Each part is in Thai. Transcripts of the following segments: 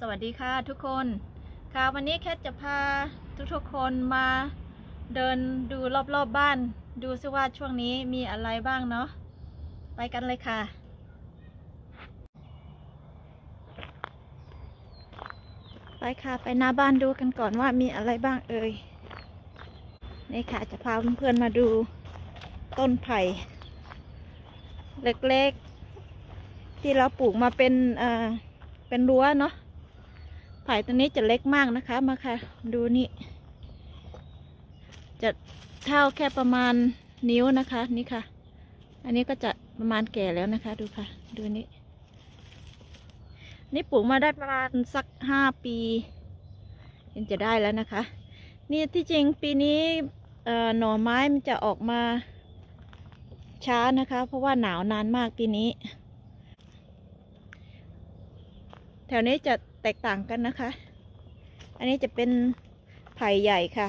สวัสดีค่ะทุกคนค่ะวันนี้แคทจะพาทุกๆคนมาเดินดูรอบๆบบ้าน ดูซิว่าช่วงนี้มีอะไรบ้างเนาะไปกันเลยค่ะ ไปค่ะไปหน้าบ้านดูกันก่อนว่ามีอะไรบ้างเอ่ยนี่ค่ะจะพาเพื่อนๆมาดูต้นไผ่เล็กๆ ที่เราปลูกมาเป็นเอ่อเป็นรั้วเนาะ ไผ่ตัวนี้จะเล็กมากนะคะมาค่ะ ดูนี่จะเท่าแค่ประมาณนิ้วนะคะนี่ค่ะ อันนี้ก็จะประมาณแก่แล้วนะคะ ดูค่ะ ดูนี่นี่ปลูกมาได้ประมาณสักห้าปีเห็นจะได้แล้วนะคะ นี่ที่จริงปีนี้หน่อไม้มันจะออกมาช้านะคะ เพราะว่าหนาวนานมากปีนี้ แถวนี้จะ แตกต่างกันนะคะ อันนี้จะเป็นไผ่ใหญ่ค่ะ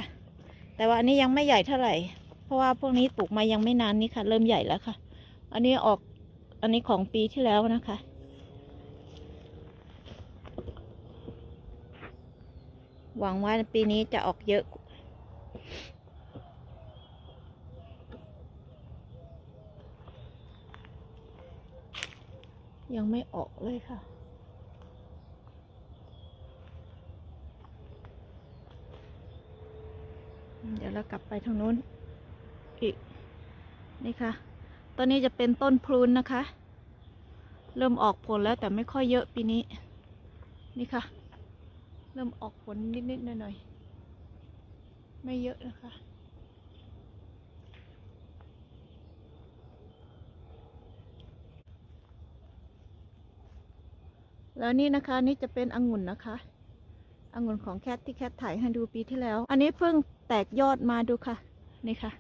แต่ว่าอันนี้ยังไม่ใหญ่เท่าไหร่ เพราะว่าพวกนี้ปลูกมายังไม่นานนี่ค่ะ เริ่มใหญ่แล้วค่ะ อันนี้ออกอันนี้ของปีที่แล้วนะคะ หวังว่าปีนี้จะออกเยอะยังไม่ออกเลยค่ะ เดี๋ยวเรากลับไปทางนู้น อีก นี่ค่ะต้นนี้จะเป็นต้นพลูนนะคะ เริ่มออกผลแล้วแต่ไม่ค่อยเยอะปีนี้ นี่ค่ะ เริ่มออกผลนิดๆหน่อยๆ ไม่เยอะนะคะแล้วนี่นะคะนี่จะเป็นองุ่นนะคะองุ่นของแคทที่แคทถ่ายให้ดูปีที่แล้ว อันนี้เพิ่ง แตกยอดมาดูค่ะ นี่ค่ะ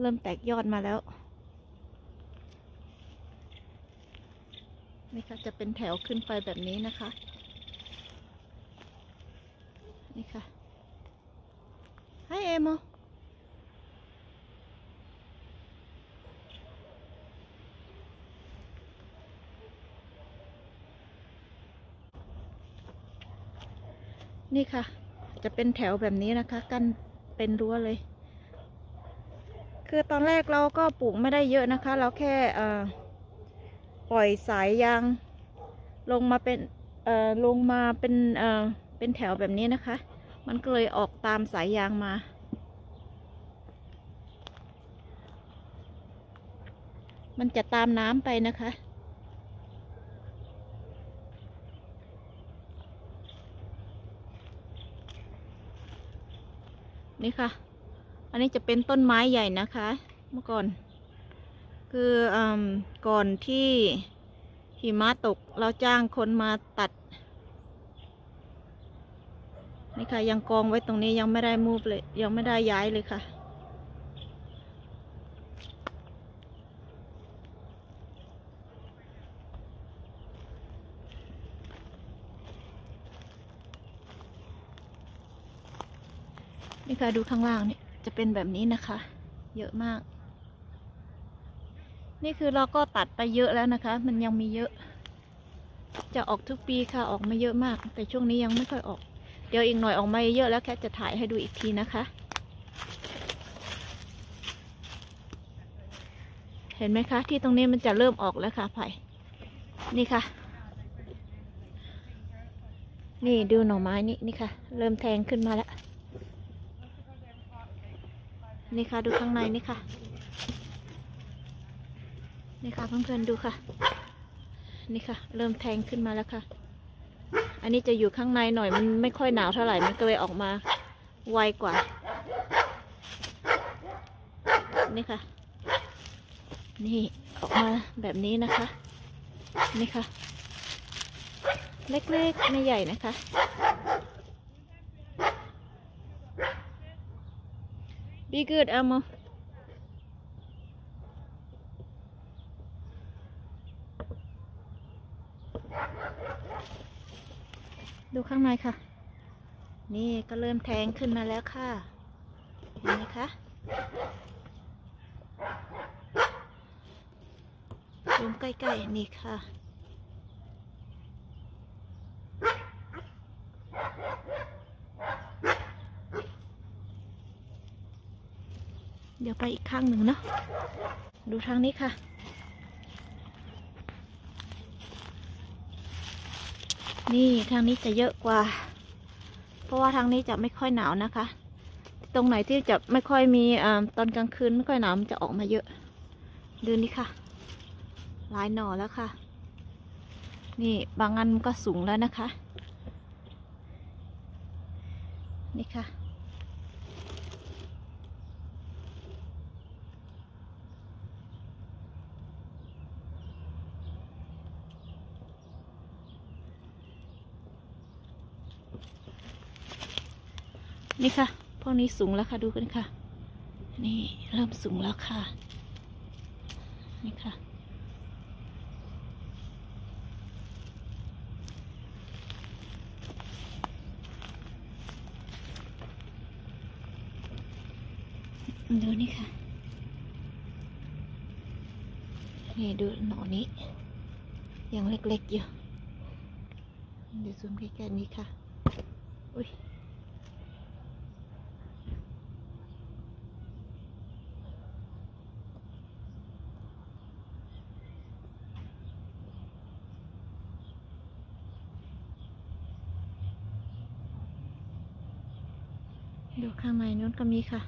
เริ่มแตกยอดมาแล้ว นี่ค่ะจะเป็นแถวขึ้นไปแบบนี้นะคะ นี่ค่ะ Hi Emma นี่ค่ะ จะเป็นแถวแบบนี้นะคะ กัน เป็นรั้วเลย คือตอนแรกเราก็ปลูกไม่ได้เยอะนะคะ เราแค่ปล่อยสายยางลงมาเป็นลงมาเป็นเอ่อเป็นแถวแบบนี้นะคะ มันก็เลยออกตามสายยางมามันจะตามน้ำไปนะคะ นี่ค่ะ อันนี้จะเป็นต้นไม้ใหญ่นะคะ เมื่อก่อน คืออก่อนที่หิมะตกเราจ้างคนมาตัด นี่ค่ะยังกองไว้ตรงนี้ยังไม่ได้มูฟเลย ยังไม่ได้ย้ายเลยค่ะ ค่ะดูข้างล่างนี่จะเป็นแบบนี้นะคะ เยอะมาก นี่คือเราก็ตัดไปเยอะแล้วนะคะ มันยังมีเยอะ จะออกทุกปีค่ะออกมาเยอะมาก แต่ช่วงนี้ยังไม่ค่อยออก เดี๋ยวอีกหน่อยออกมาเยอะแล้วแค่จะถ่ายให้ดูอีกทีนะคะ เห็นไหมคะ ที่ตรงนี้มันจะเริ่มออกแล้วค่ะไผ่นี่ค่ะ นี่ดูหน่อไม้นี่นี่ค่ะ เริ่มแทงขึ้นมาแล้ว นี่ค่ะดูข้างในนี่ค่ะ นี่ค่ะเพื่อนๆดูค่ะ นี่ค่ะ เริ่มแทงขึ้นมาแล้วค่ะ อันนี้จะอยู่ข้างในหน่อยมันไม่ค่อยหนาวเท่าไหร่มันก็เลยออกมาไวกว่า นี่ค่ะ นี่ออกมาแบบนี้นะคะ นี่ค่ะ เล็กๆไม่ใหญ่นะคะ Be good, Elmo. ดูข้างในค่ะ นี่ก็เริ่มแทงขึ้นมาแล้วค่ะเห็นไหมคะซูมใกล้ ๆ นี่ค่ะี๋ยวไปอีกข้างหนึ่งเนาะดูทางนี้ค่ะ นี่ทางนี้จะเยอะกว่า เพราะว่าทางนี้จะไม่ค่อยหนาวนะคะ ตรงไหนที่จะไม่ค่อยมีอาตอนกลางคืนไม่ค่อยหนาวมันจะออกมาเยอะ ดูนี่ค่ะ หลายหน่อแล้วค่ะ นี่บางอันก็สูงแล้วนะคะ นี่ค่ะ นี่ค่ะ พวกนี้สูงแล้วค่ะดูกันค่ะ นี่เริ่มสูงแล้วค่ะ นี่ค่ะ ดูนี่ค่ะ นี่ดูหนอนี้ ยังเล็กๆอยู่ เดี๋ยวซูมใกล้ๆนี้ค่ะ อุ้ย ดู ข้างในนู้นก็มีค่ะ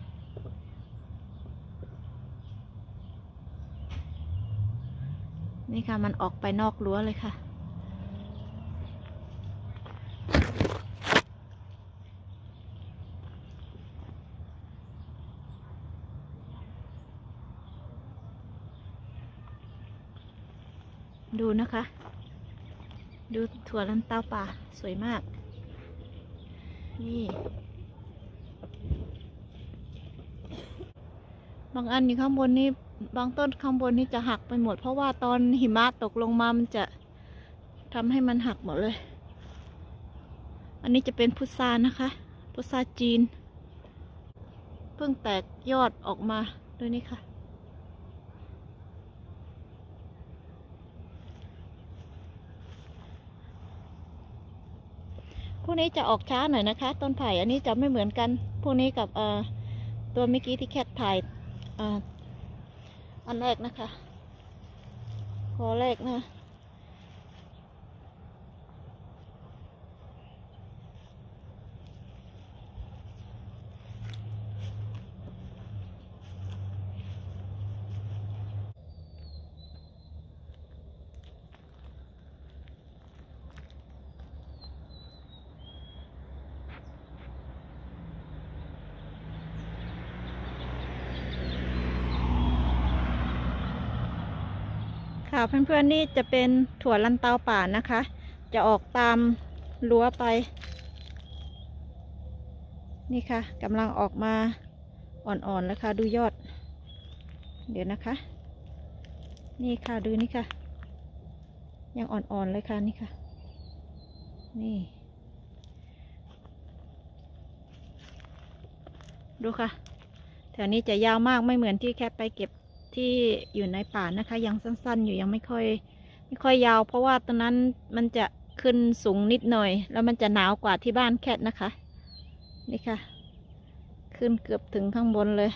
นี่ค่ะมันออกไปนอกรั้วเลยค่ะ ดูนะคะ ดูถั่วลันเต้าป่าสวยมาก นี่างอันอยู่ข้างบนนี่บางต้นข้างบนนี่จะหักไปหมด เพราะว่าตอนหิมะตกลงมามันจะทำให้มันหักหมดเลย อันนี้จะเป็นพุทรานะคะ พุทราจีน เพิ่งแตกยอดออกมาด้วยนี่ค่ะ พวกนี้จะออกช้าหน่อยนะคะ ต้นไผ่อันนี้จะไม่เหมือนกัน พวกนี้กับตัวเมื่อกี้ที่แคทถ่าย อันแรกนะคะ ขอแรกนะ ค่ะเพื่อนๆนี่จะเป็นถั่วลันเตาป่านะคะ จะออกตามรั้วไป นี่ค่ะกำลังออกมาอ่อนๆแล้วค่ะดูยอด เดี๋ยวนะคะ นี่ค่ะดูนี่ค่ะ ยังอ่อนๆเลยค่ะนี่ค่ะ นี่ ดูค่ะ แถวนี้จะยาวมากไม่เหมือนที่แคทไปเก็บ ที่อยู่ในป่านะคะ ยังสั้นๆ อยู่ยังไม่ค่อย ไม่ค่อยยาว เพราะว่าตอนนั้นมันจะขึ้นสูงนิดหน่อย แล้วมันจะหนาวกว่าที่บ้านแคทนะคะ นี่ค่ะ ขึ้นเกือบถึงข้างบนเลย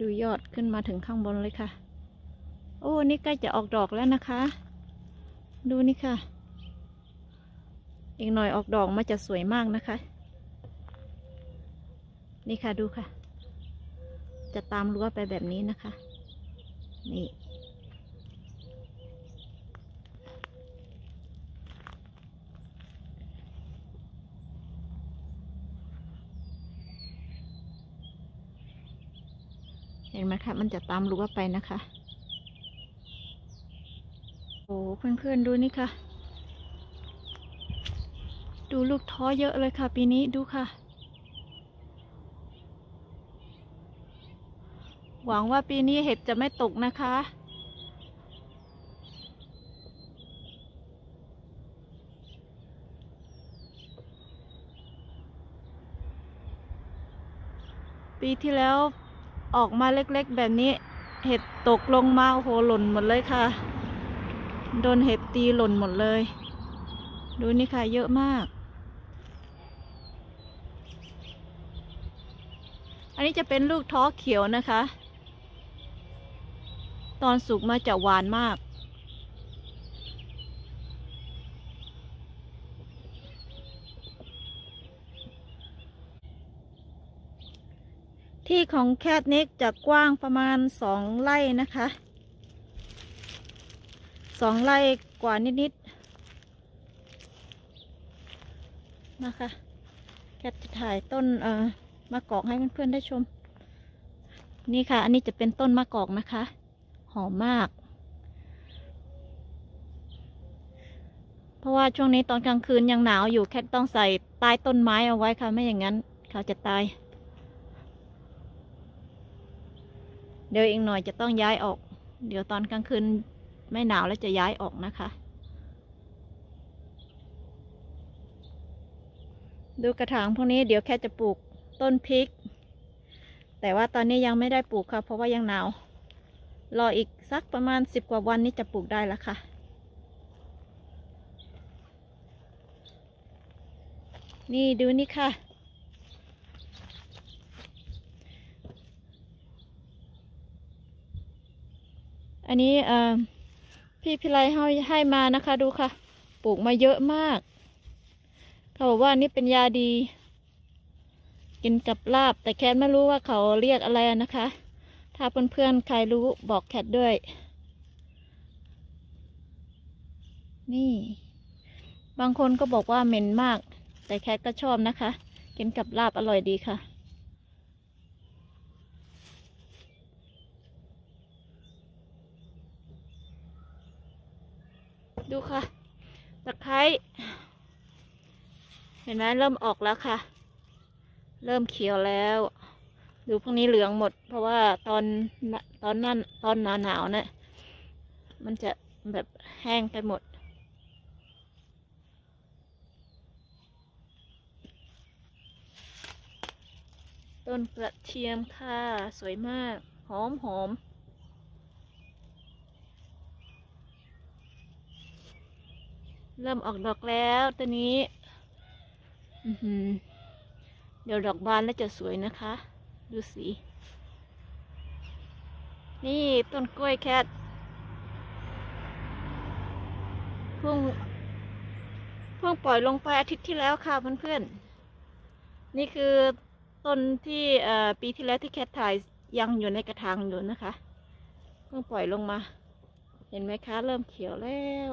ดูยอดขึ้นมาถึงข้างบนเลยค่ะ โอ้นี่ใกล้จะออกดอกแล้วนะคะ ดูนี่ค่ะ อีกหน่อยออกดอกมันจะสวยมากนะคะ นี่ค่ะดูค่ะ จะตามรั้วไปแบบนี้นะคะ นี่เห็นไหมคะ มันจะตามรั้วไปนะคะ โอ้ เพื่อนๆดูนี่ค่ะ ดูลูกท้อเยอะเลยค่ะ ปีนี้ดูค่ะ หวังว่าปีนี้เห็ดจะไม่ตกนะคะ ปีที่แล้วออกมาเล็กๆแบบนี้ เห็ดตกลงมาโหหล่นหมดเลยค่ะ โดนเห็บตีหล่นหมดเลย ดูนี่ค่ะเยอะมาก อันนี้จะเป็นลูกท้อเขียวนะคะ ตอนสุกมาจะหวานมากที่ของแคทเน็กจะกว้างประมาณสองไร่นะคะ องไร่กว่านิดๆนะคะ แคทจะถ่ายต้นเอ่อมะกอกให้เพื่อนๆได้ชม นี่ค่ะ อันนี้จะเป็นต้นมะกอกนะคะ หอมมาก เพราะว่าช่วงนี้ตอนกลางคืนยังหนาวอยู่แคทต้องใส่ใต้ต้นไม้เอาไว้ค่ะ ไม่อย่างนั้นเขาจะตาย เดี๋ยวอีกหน่อยจะต้องย้ายออก เดี๋ยวตอนกลางคืน ไม่หนาวแล้วจะย้ายออกนะคะ ดูกระถางพวกนี้เดี๋ยวแค่จะปลูกต้นพริก แต่ว่าตอนนี้ยังไม่ได้ปลูกค่ะ เพราะว่ายังหนาว รออีกสักประมาณสิบกว่าวันนี้จะปลูกได้แล้วค่ะนี่ดูนี่ค่ะ อันนี้เอ่อ พี่พิไลให้ให้มานะคะ ดูค่ะ ปลูกมาเยอะมาก เขาบอกว่านี่เป็นยาดี กินกับลาบ แต่แคทไม่รู้ว่าเขาเรียกอะไรนะคะ ถ้าเพื่อนๆใครรู้บอกแคทด้วย นี่ บางคนก็บอกว่าเหม็นมาก แต่แคทก็ชอบนะคะ กินกับลาบอร่อยดีค่ะ ดูค่ะ ตะไคร้ เห็นไหมเริ่มออกแล้วค่ะ เริ่มเขียวแล้ว ดูพวกนี้เหลืองหมด เพราะว่าตอนตอนนั้นตอนหนาวหนาวๆนะมันจะแบบแห้งไปหมดต้นกระเทียมค่ะ สวยมาก หอมหอม เริ่มออกดอกแล้วตัวนี้เดี๋ยวดอกบานแล้วจะสวยนะคะ ดูสี นี่ต้นกล้วยแคทเพิ่งเพิ่งปล่อยลงไปอาทิตย์ที่แล้วค่ะเพื่อนๆ นี่คือต้นที่ปีที่แล้วที่แคทถ่ายยังอยู่ในกระถางอยู่นะคะ เพิ่งปล่อยลงมา เห็นไหมคะ เริ่มเขียวแล้ว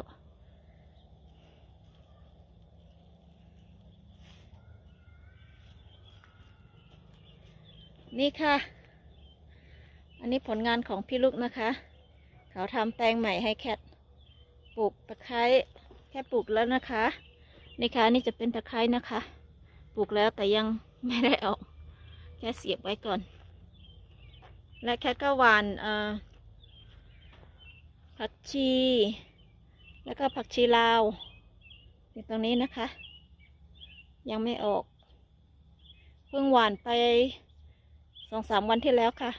นี่ค่ะ อันนี้ผลงานของพี่ลูกนะคะ เขาทำแปลงใหม่ให้แคทปลูกตะไคร้แค่ปลูกแล้วนะคะนี่ค่ะนี่จะเป็นตะไคร้นะคะ ปลูกแล้วแต่ยังไม่ได้ออก แค่เสียบไว้ก่อน และแคทก็หวานเอ่อผักชี แล้วก็ผักชีลาวอยู่ตรงนี้นะคะ ยังไม่ออก เพิ่งหวานไป สองสามวันที่แล้วค่ะ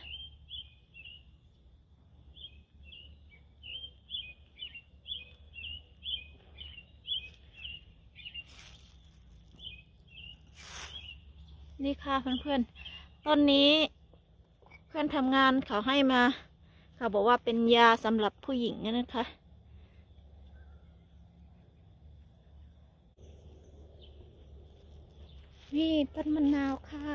นี่ค่ะเพื่อนๆ ต้นนี้เพื่อนทำงานเขาให้มา เขาบอกว่าเป็นยาสำหรับผู้หญิงนะคะนี่ต้นมะนาวค่ะ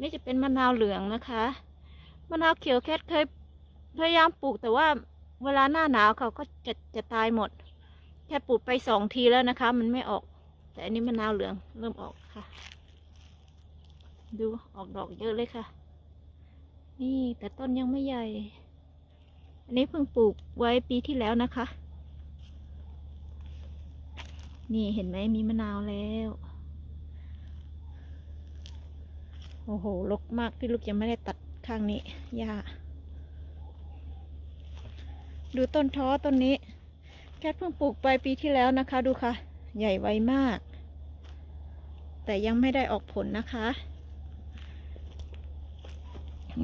นี่จะเป็นมะนาวเหลืองนะคะ มะนาวเขียวแคทเคยพยายามปลูกแต่ว่าเวลาหน้าหนาวเขาก็จะจะตายหมด แค่ปลูกไปสองทีแล้วนะคะ มันไม่ออก แต่อันนี้มะนาวเหลืองเริ่มออกค่ะ ดูออกดอกเยอะเลยค่ะ นี่แต่ต้นยังไม่ใหญ่ อันนี้เพิ่งปลูกไว้ปีที่แล้วนะคะ นี่เห็นไหมมีมะนาวแล้ว โอ้โหรกมากพี่ลูกยังไม่ได้ตัดข้างนี้หญ้าดูต้นท้อต้นนี้ แคทเพิ่งปลูกไปปีที่แล้วนะคะ ดูค่ะ ใหญ่ไวมาก แต่ยังไม่ได้ออกผลนะคะ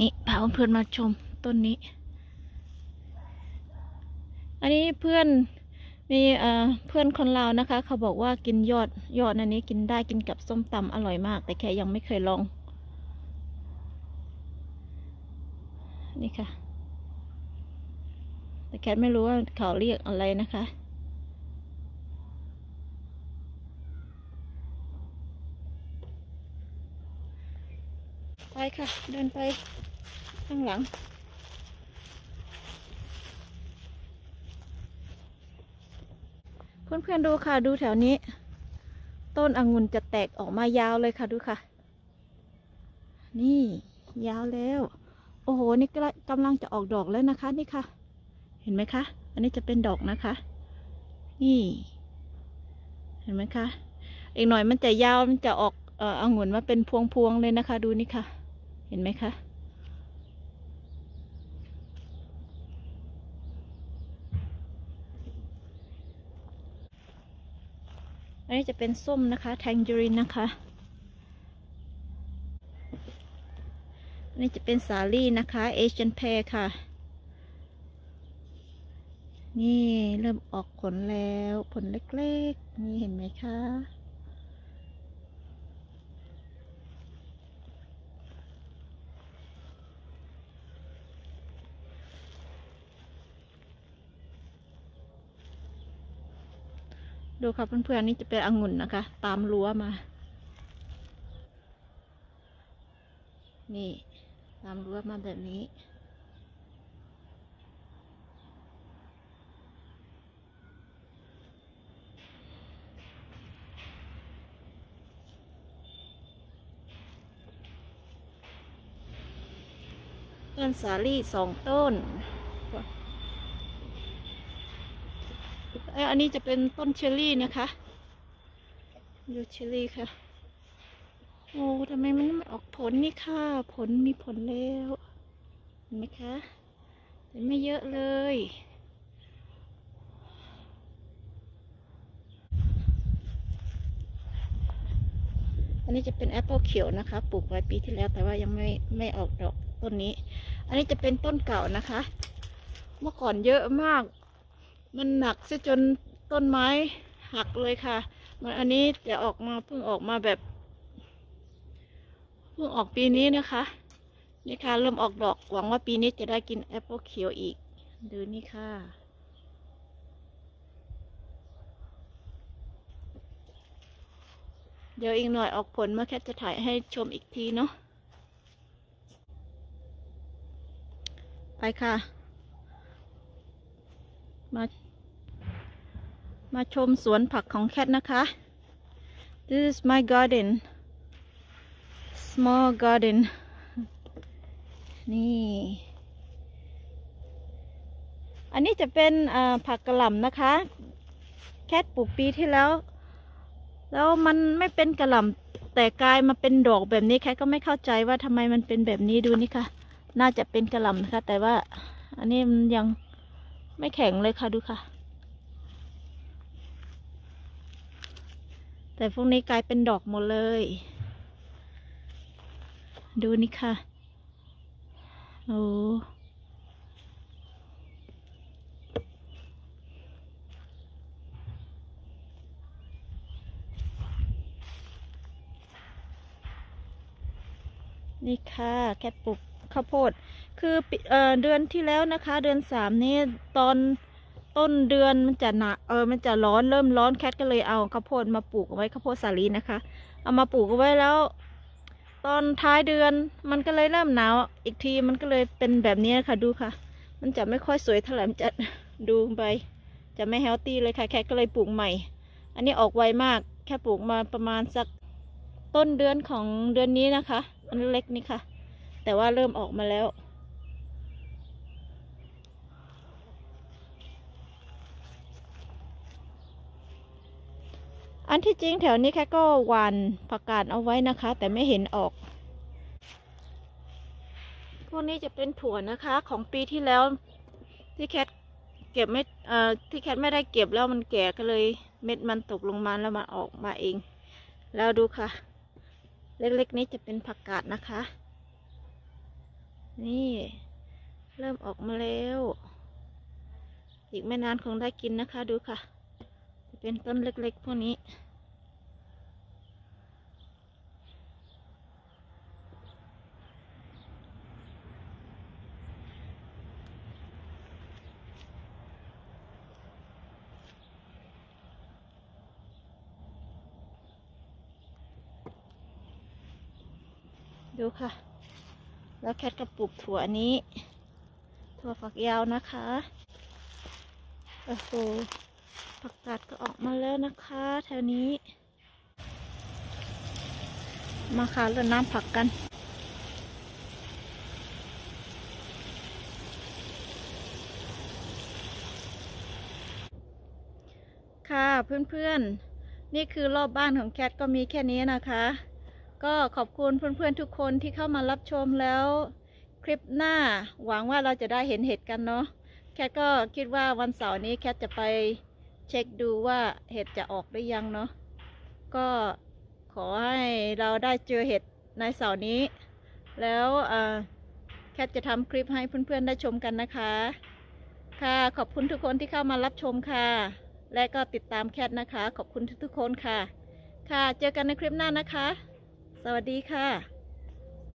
นี่พาเพื่อนมาชมต้นนี้ อันนี้เพื่อนมีเอ่อเพื่อนคนลาวนะคะ เขาบอกว่ากินยอดยอดอันนี้กินได้กินกับส้มตำอร่อยมาก แต่แค่ยังไม่เคยลอง นี่ค่ะ แต่แคทไม่รู้ว่าเขาเรียกอะไรนะคะ ไปค่ะ เดินไปข้างหลังเพื่อนๆดูค่ะดูแถวนี้ ต้นองุ่นจะแตกออกมายาวเลยค่ะดูค่ะ นี่ยาวแล้ว โอ้โห นี่กำลังกำลังจะออกดอกแล้วนะคะ นี่ค่ะ เห็นไหมคะ อันนี้จะเป็นดอกนะคะ นี่ เห็นไหมคะ อีกหน่อยมันจะยาว มันจะออกเอ่อองุ่นมาเป็นพวงๆเลยนะคะ ดูนี่ค่ะ เห็นไหมคะ อันนี้จะเป็นส้มนะคะ แทง e รินนะคะ นนี้จะเป็นสาลี่นะคะเอเชียนแพรค่ะ นี่เริ่มออกผลแล้วผลเล็กๆ นี่เห็นไหมคะดูค่ะเพื่อนๆนี่จะเป็นองุ่นนะคะ ตามรั้วมา นี่ ตามรั้วมาแบบนี้ ต้นสาลี่สองต้นเอออันนี้จะเป็นต้นเชอรี่นะคะ ดูเชอรี่ค่ะ โอ้ทำไมมันไม่ออกผลนี่ค่ะ ผลมีผลแล้ว เห็นไหมคะแต่ไม่เยอะเลย อันนี้จะเป็นแอปเปิลเขียวนะคะ ปลูกไว้ปีที่แล้วแต่ว่ายังไม่ไม่ออกดอกต้นนี้ อันนี้จะเป็นต้นเก่านะคะ เมื่อก่อนเยอะมาก มันหนักซะจนต้นไม้หักเลยค่ะ มันอันนี้จะออกมาเพิ่งออกมาแบบ พิ่งออกปีนี้นะคะนี่ค่ะเริ่มออกดอกหวังว่าปีนี้จะได้กินแอปเปิลเขียวอีก ดูนี่ค่ะเดี๋ยวอีกหน่อยออกผลเมาแค่จะถ่ายให้ชมอีกทีเนาะไปค่ะ มา มาชมสวนผักของแคทนะคะ This is my garden small garden นี่ อันนี้จะเป็นผักกระหล่ำนะคะ แคทปลูกปีที่แล้ว แล้วมันไม่เป็นกระหล่ำแต่กลายมาเป็นดอกแบบนี้แคทก็ไม่เข้าใจว่าทำไมมันเป็นแบบนี้ดูนี่ค่ะ น่าจะเป็นกระหล่ำนะคะ แต่ว่าอันนี้มันยังไม่แข็งเลยค่ะดูค่ะ แต่พวกนี้กลายเป็นดอกหมดเลย ดูนี่ค่ะ โอ้นี่ค่ะแคทปลูกข้าวโพด คือเอ่อเดือนที่แล้วนะคะ เดือนสามนี่ตอนต้นเดือนมันจะหนาเออมันจะร้อนเริ่มร้อนแคทก็เลยเอาข้าวโพดมาปลูกเอาไว้ข้าวโพดสาลีนะคะ เอามาปลูกเอาไว้แล้ว ตอนท้ายเดือนมันก็เลยเริ่มหนาว อีกทีมันก็เลยเป็นแบบนี้ค่ะดูค่ะ มันจะไม่ค่อยสวยเท่าไหร่มันจะดูไป จะไม่เฮลตี้เลยค่ะแค่ก็เลยปลูกใหม่ อันนี้ออกไวมากแค่ปลูกมาประมาณสักต้นเดือนของเดือนนี้นะคะ อันเล็กนี่ค่ะ แต่ว่าเริ่มออกมาแล้ว อันที่จริงแถวนี้แค่ก็หวานผักกาดเอาไว้นะคะ แต่ไม่เห็นออก พวกนี้จะเป็นถั่วนะคะ ของปีที่แล้ว ที่แคทเก็บไม่เอ่อที่แคทไม่ได้เก็บแล้วมันแก่ก็เลย เม็ดมันตกลงมาแล้วมันออกมาเอง แล้วดูค่ะ เล็กๆนี้จะเป็นผักกาดนะคะ นี่ เริ่มออกมาแล้ว อีกไม่นานคงได้กินนะคะ ดูค่ะจะ เป็นต้นเล็กๆ พวกนี้ ดูค่ะ แล้วแคทก็ปลูกถั่วอันนี้ ถั่วฝักยาวนะคะ โอ้โห ผักกาดก็ออกมาแล้วนะคะ แถวนี้ มาค่ะเล่นน้ำผักกัน ค่ะเพื่อนๆ นี่คือรอบบ้านของแคทก็มีแค่นี้นะคะ ก็ขอบคุณเพื่อนๆทุกคนที่เข้ามารับชมแล้วคลิปหน้าหวังว่าเราจะได้เห็นเห็ดกันเนาะแคทก็คิดว่าวันเสาร์นี้แคทจะไป เช็คดูว่าเห็ดจะออกหรือยังเนาะก็ขอให้เราได้เจอเห็ดในเสาร์นี้ แล้วแคทจะทำคลิปให้เพื่อนๆได้ชมกันนะคะ ค่ะขอบคุณทุกคนที่เข้ามารับชมค่ะ และก็ติดตามแคทนะคะ ขอบคุณทุกๆคนค่ะ ค่ะเจอกันในคลิปหน้านะคะ สวัสดีค่ะ